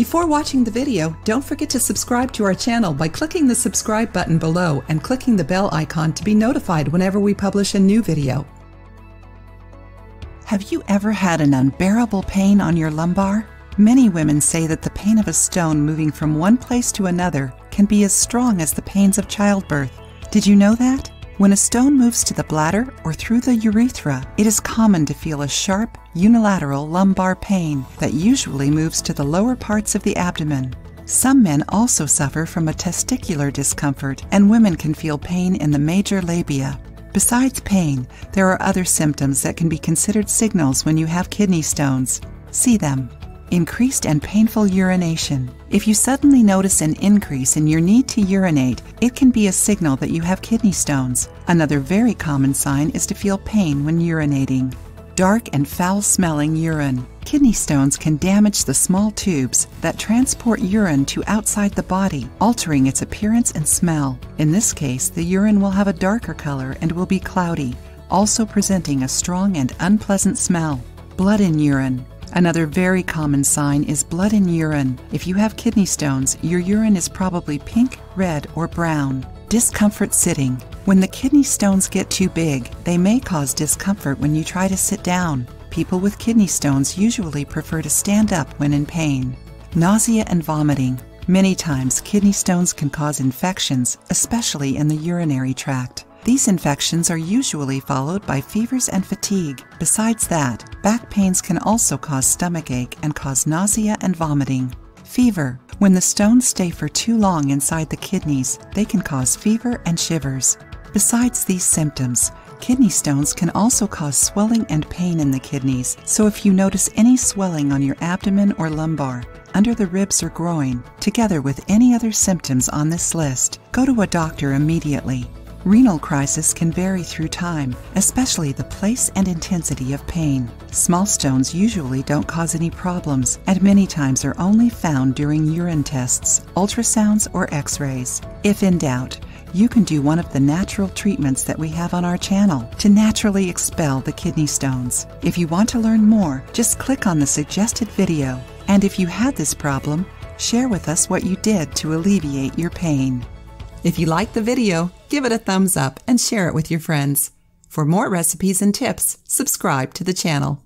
Before watching the video, don't forget to subscribe to our channel by clicking the subscribe button below and clicking the bell icon to be notified whenever we publish a new video. Have you ever had an unbearable pain on your lumbar? Many women say that the pain of a stone moving from one place to another can be as strong as the pains of childbirth. Did you know that? When a stone moves to the bladder or through the urethra, it is common to feel a sharp, unilateral lumbar pain that usually moves to the lower parts of the abdomen. Some men also suffer from a testicular discomfort, and women can feel pain in the major labia. Besides pain, there are other symptoms that can be considered signals when you have kidney stones. See them increased and painful urination. If you suddenly notice an increase in your need to urinate, it can be a signal that you have kidney stones. Another very common sign is to feel pain when urinating. Dark and foul smelling urine. Kidney stones can damage the small tubes that transport urine to outside the body, altering its appearance and smell. In this case, the urine will have a darker color and will be cloudy, also presenting a strong and unpleasant smell. Blood in urine. Another very common sign is blood in urine. If you have kidney stones, your urine is probably pink, red, or brown. Discomfort sitting. When the kidney stones get too big, they may cause discomfort when you try to sit down. People with kidney stones usually prefer to stand up when in pain. Nausea and vomiting. Many times, kidney stones can cause infections, especially in the urinary tract. These infections are usually followed by fevers and fatigue. Besides that, back pains can also cause stomach ache and cause nausea and vomiting. Fever. When the stones stay for too long inside the kidneys, they can cause fever and shivers. Besides these symptoms, kidney stones can also cause swelling and pain in the kidneys, so if you notice any swelling on your abdomen or lumbar, under the ribs or groin, together with any other symptoms on this list, go to a doctor immediately. Renal crisis can vary through time, especially the place and intensity of pain. Small stones usually don't cause any problems and many times are only found during urine tests, ultrasounds, or x rays. If in doubt, you can do one of the natural treatments that we have on our channel to naturally expel the kidney stones. If you want to learn more, just click on the suggested video. And if you had this problem, share with us what you did to alleviate your pain. If you liked the video, give it a thumbs up and share it with your friends. For more recipes and tips, subscribe to the channel.